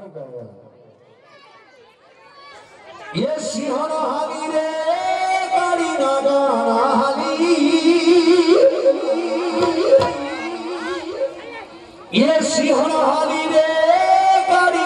গ্রহণ করব না এ সিংহন হালি রে গাড়ি নাগারা হালি এ সিংহন হালি রে গাড়ি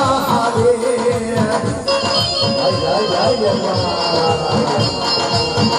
I love you.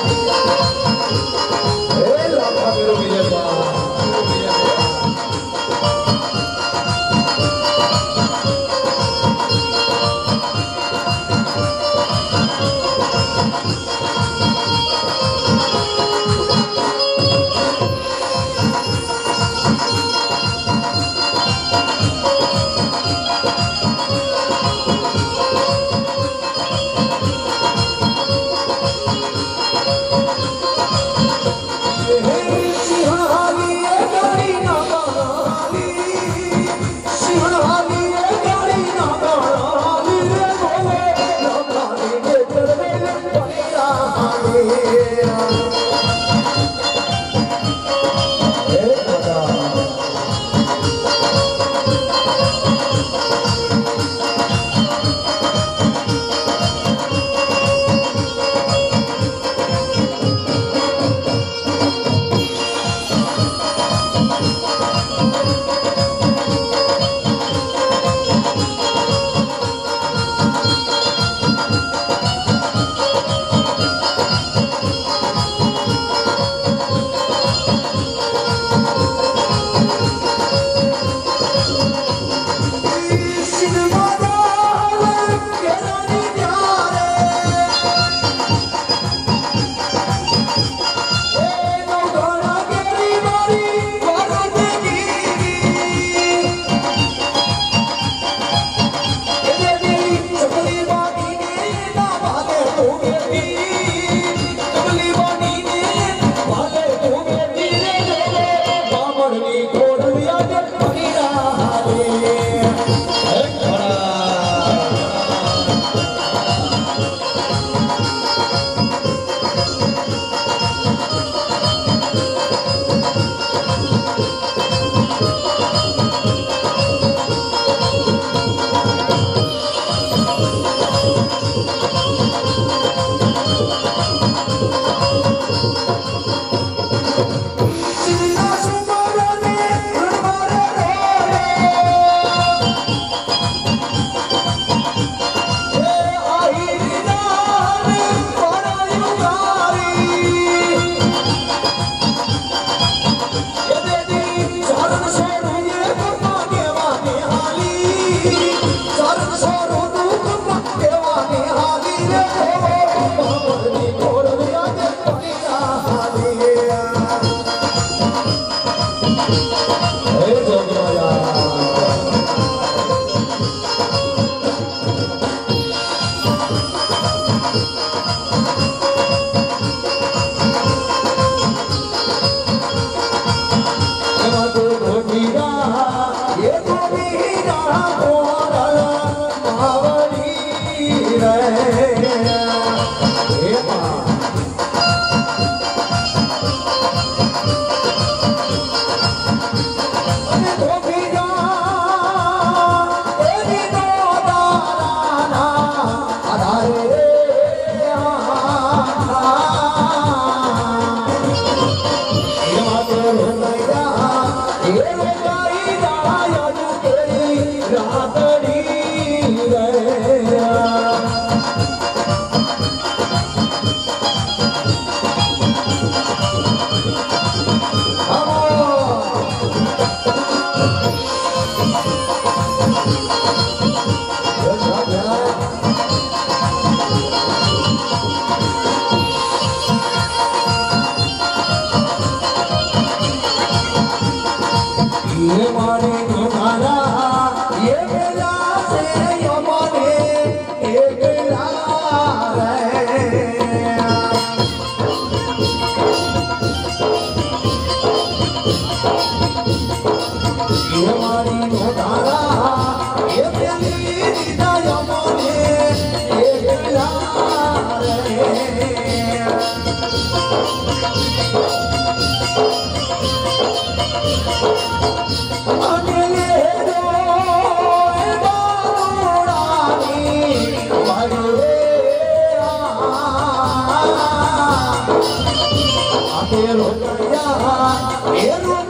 يرو يها يرو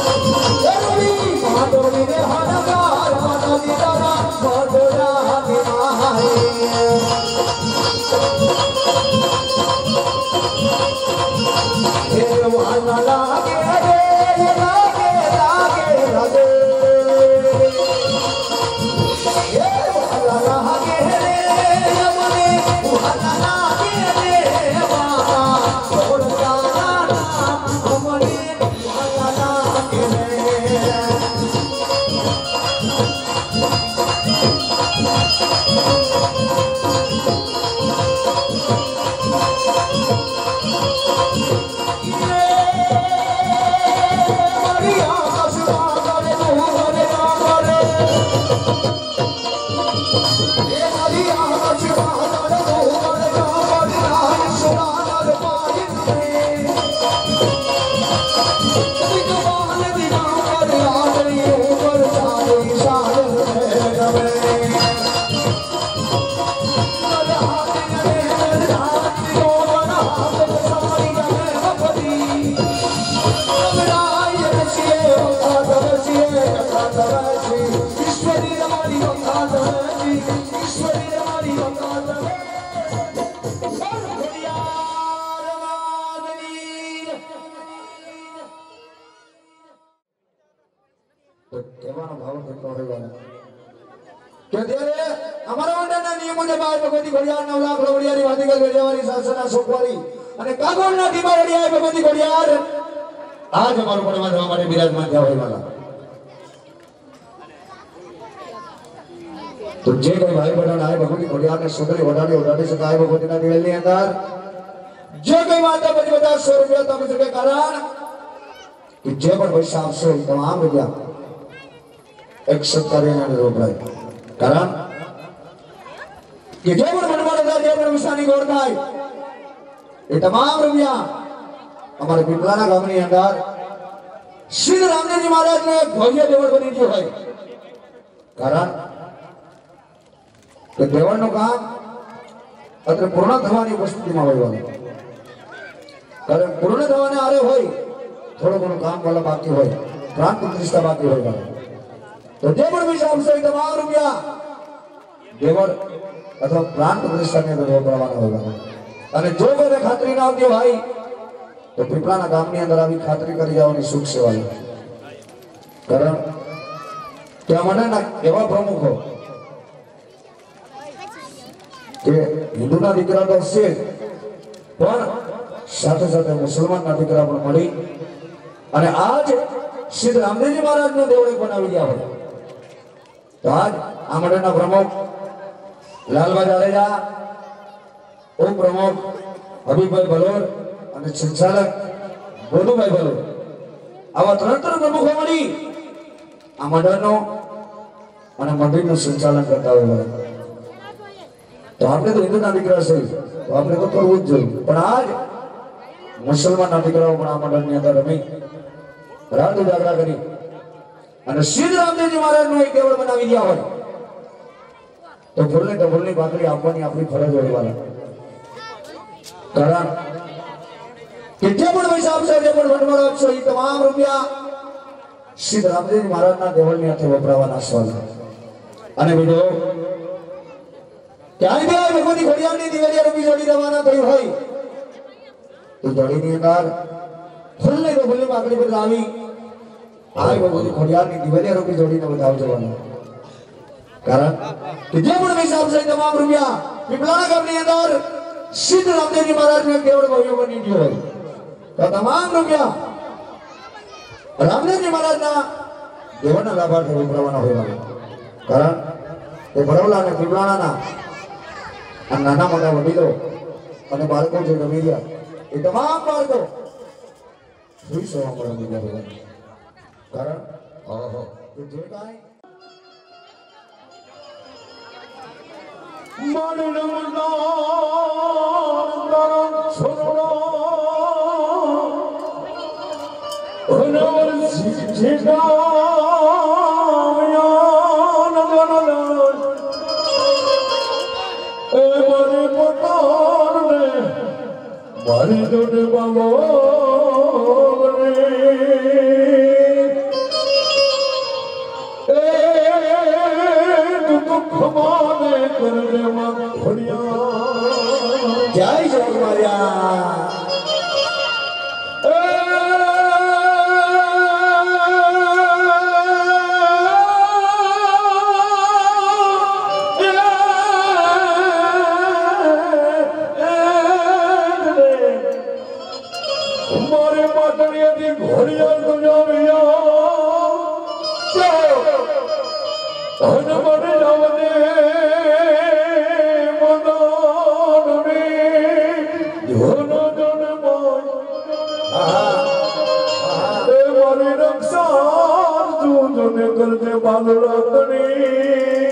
આજ અમારું પડવા જવા માટે બિરાજમાન થયા હોય વાલા તો જે કોઈ ભાઈ બહેન આય ભગવતી ઘડિયાળને સુંદરી વડાડી વડાડી શકાય ભગવતીના દિવેલની અંદર જે કોઈ માતા પછી બધા સો રૂપિયા તમે શકે કારણ કે જે પણ પૈસા આપશો એ તમામ રૂપિયા એક સત્કાર્યના અંદર વપરાય કારણ કે જે પણ મનમાડ હતા જે પણ વિશાની ગોળ થાય એ તમામ રૂપિયા અમારે પીપળાના ગામની અંદર શ્રી રામદેવજી મહારાજને ભવ્ય દેવળ બની ગયું હોય કારણ કે દેવળનું કામ અત્યારે પૂર્ણ થવાની ઉપસ્થિતિમાં હોય. કારણ પૂર્ણ થવાને આરે હોય, થોડું ઘણું કામ વાળા બાકી હોય, પ્રાણ પ્રતિષ્ઠા બાકી હોય. તો જે પણ વિશે આપશે એ તમામ રૂપિયા દેવળ અથવા પ્રાણ પ્રતિષ્ઠાની અંદર વપરાવાના હોય અને જો કોઈને ખાતરી ના આવતી હોય તો પીપળાના ગામની અંદર આવી ખાતરી કરી જવાની સુખ સેવા લે. કારણ કે અમારા એવા પ્રમુખો કે હિન્દુના દીકરા તો છે પણ સાથે સાથે મુસલમાનના દીકરા પણ મળી અને આજ શ્રી રામદેવજી મહારાજનું દેવળી બનાવી ગયા હોય તો આજ આ મંડળના પ્રમુખ લાલબા જાડેજા, ઉપપ્રમુખ હબીબભાઈ ભલોર અને સંચાલક ગોનુભાઈ ભલોર આવા ત્રણ ત્રણ પ્રમુખો આ મંડળનો અને મંદિરનું સંચાલન કરતા હોય તો આપણે તો હિન્દુના દીકરા છે, તો આપણે તો કરવું જ જોઈએ. પણ આજ મુસલમાનના દીકરાઓ પણ આ મંડળની અંદર રમી. રાત ઉજાગરા કરી. અને શ્રી રામદેવજી મહારાજનું એક દેવળ બનાવી ગયા હોય. તો ફૂલને ડબલની ભાખરી આપવાની આપણી ફરજ હોય કારણ કે જે પણ પૈસા આપશો, જે પણ ભંડોળ આપશો એ તમામ રૂપિયા શ્રી રામદેવ મહારાજના દેવળની હાથે વપરાવાના સવાલ અને બીજો ક્યાંય બી આ ભગવતી ઘડિયાળની દિવેલિયા રૂપી જોડી રવાના થઈ હોય. તો જોડીની અંદર ખુલ્લે તો ખુલ્લે પાકડી પર લાવી આ ભગવતી ઘડિયાળની દિવેલિયા રૂપી જોડીને બતાવ જવાનું કારણ કે જે પણ પૈસા આપશે તમામ રૂપિયા પીપળાના ગામની અંદર સિદ્ધ રામદેવજી મહારાજને કેવળ ભવ્ય બની ગયો હોય. તો તમામ રૂપિયા રામદેવજી મહારાજના દેવના લાભાર્થે વપરાવાના હોય કારણ કે ભરવલા અને પીપળાના આ નાના મોટા વડીલો અને બાળકો જે રમી ગયા એ તમામ બાળકો ફ્રી સેવામાં રમી ગયા. કારણ ઓહો, જે કાંઈ મારી જોડે બાબો દુઃખ માને કરજે માં ખોડિયા જય જય માર્યા મારી રક્ષા તું જને કરજે બાલરાતની એ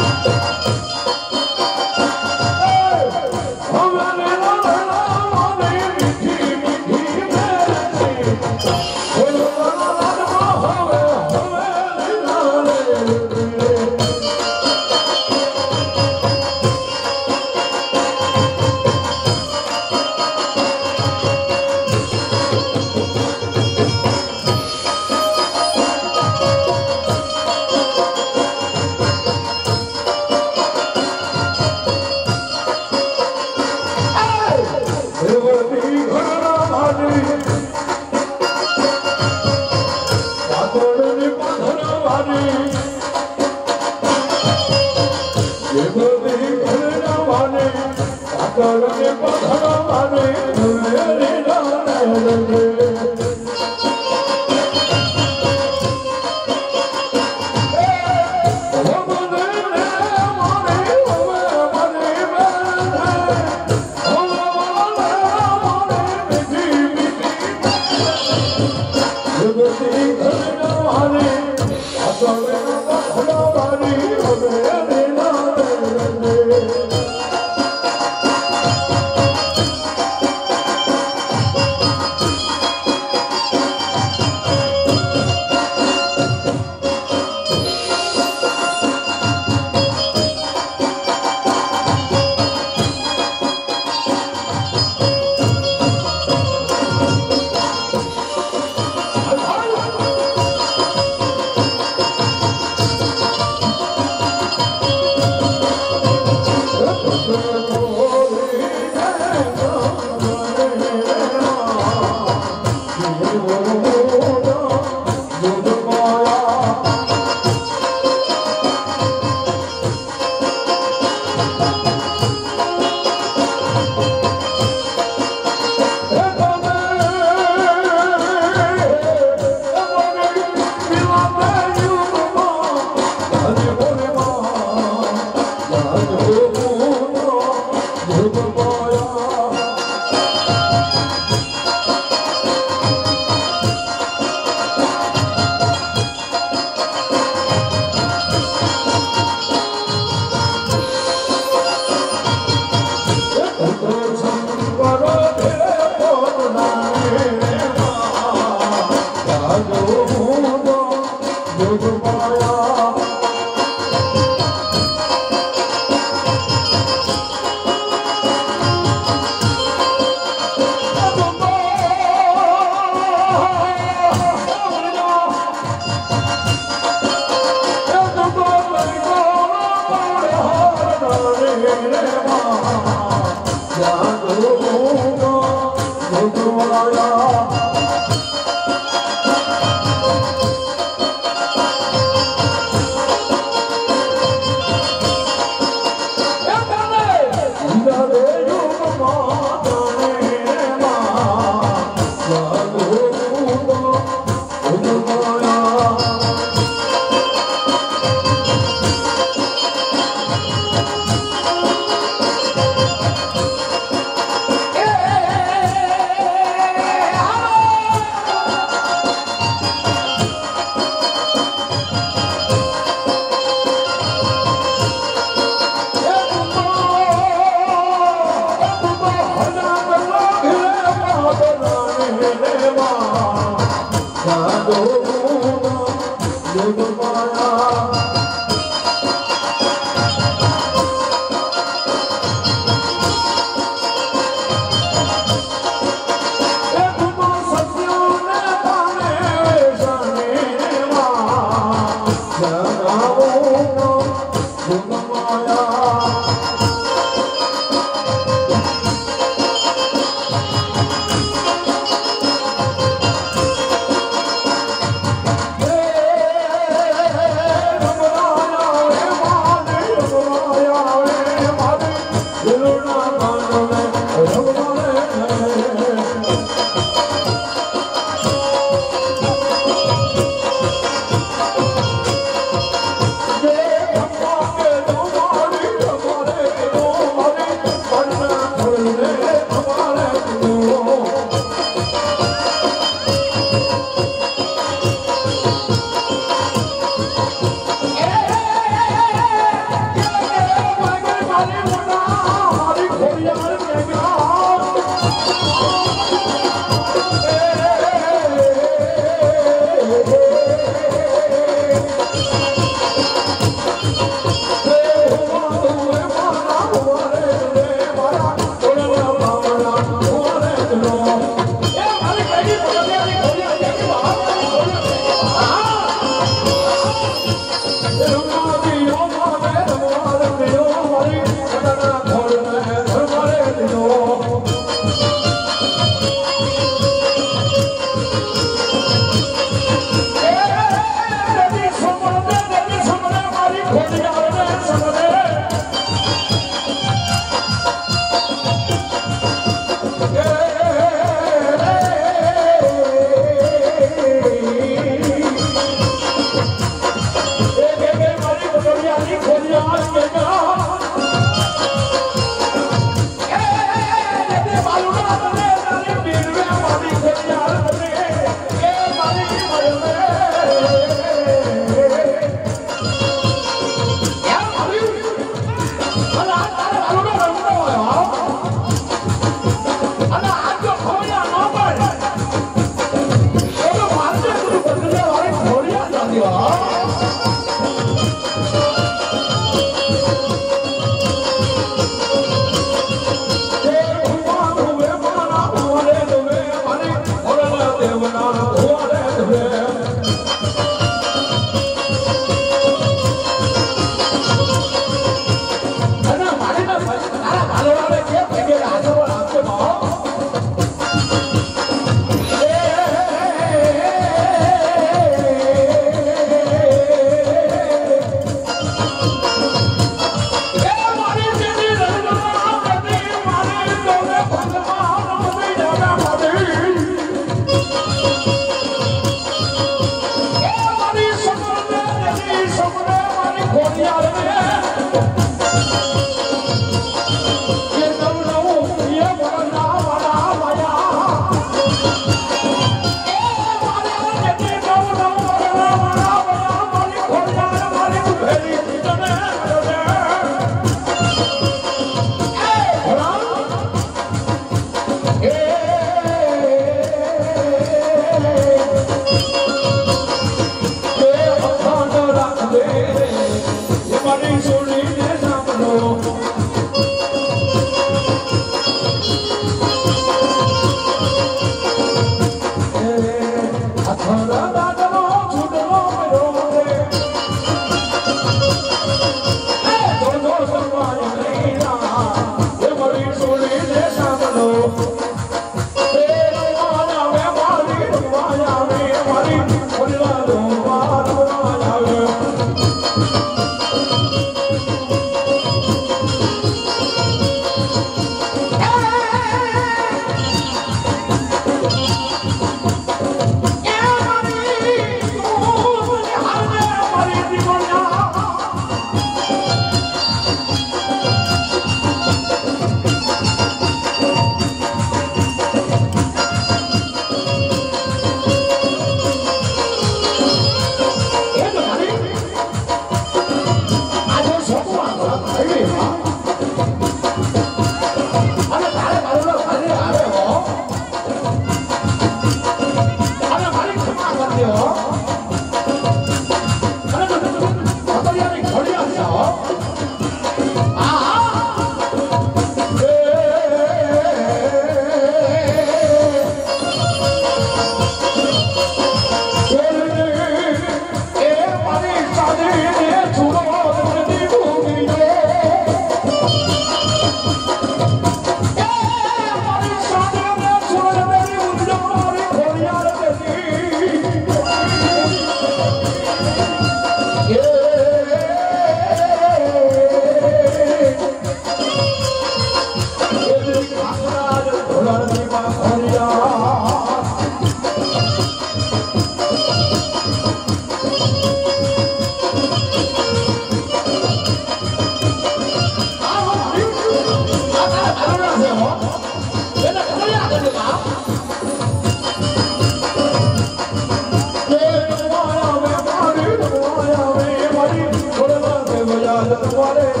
the water.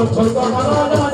والخلق مرادان